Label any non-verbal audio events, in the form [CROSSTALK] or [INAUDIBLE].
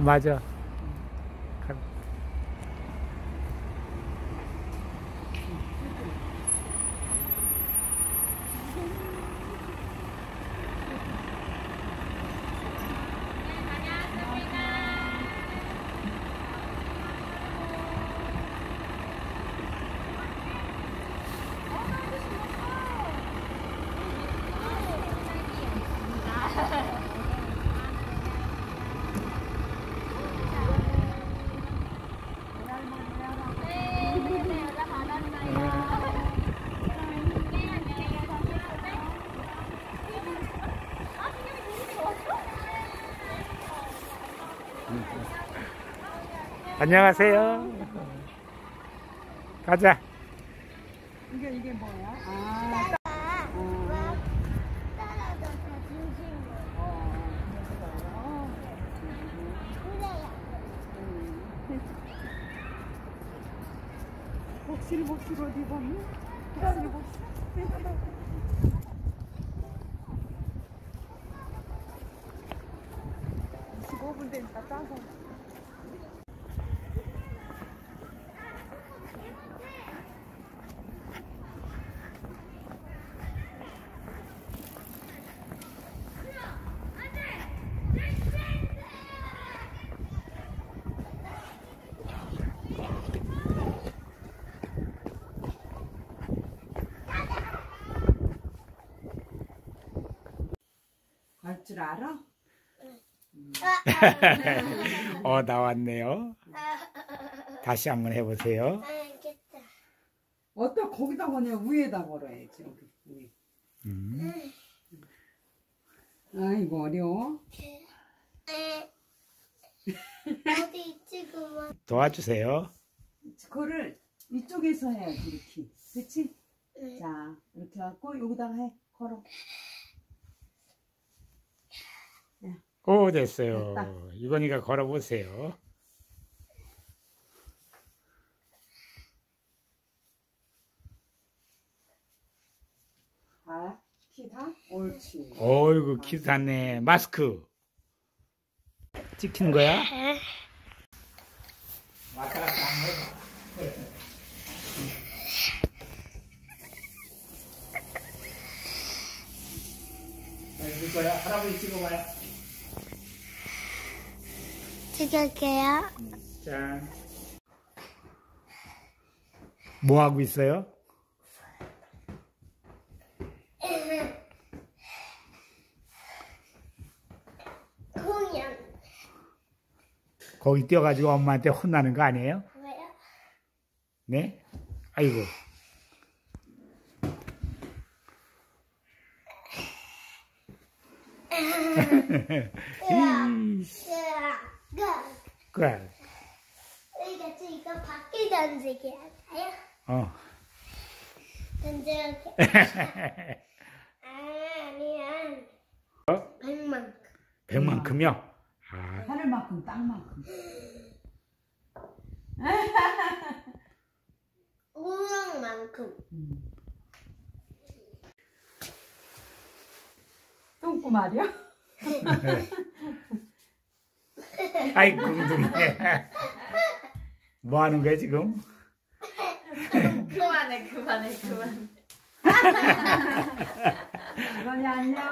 맞아. 안녕하세요. 가자. 이게 이게 뭐야? 아, 어, 어. 복실 복실 어디 보니? 복실 복실. 25분 되니까 줄 알아? [LAUGHS] 어, 나왔네요. 다시 한번 해보세요. 알겠다. 어떤 거기다 거냐 위에다 걸어야지 여기 위에. 음. 아이고 어려워. 에. 어디 있지 그만. 도와주세요. 그거를 이쪽에서 해야지 이렇게. 그렇지? 응. 자 이렇게 갖고 여기다가 해 걸어. 오, 됐어요. 됐다. 이건이가 걸어보세요. 다 키다. 옳지. 어이구, 기사네. 마스크. 찍히는 거야? 왔다 갔다 해봐. 이거야? 할아버지 찍어봐요. 찍을게요. 짠. 뭐 하고 있어요? 공연. 거기 뛰어가지고 엄마한테 혼나는 거 아니에요? 왜요? 네? 아이고. 이, 으아, 으아. 그래. 우리가 저 이거 바퀴 던지기 할까요? 어. 던져게. [LAUGHS] 아, 아니야. 어? 백만큼. 백만큼이요? 아, 하늘만큼 땅만큼. 우럭만큼. 똥꾸 말이야? 아이 궁금해. 뭐 하는 거야 지금? 그만해, 그만해, 그만해. [LAUGHS] 이건이 안녕.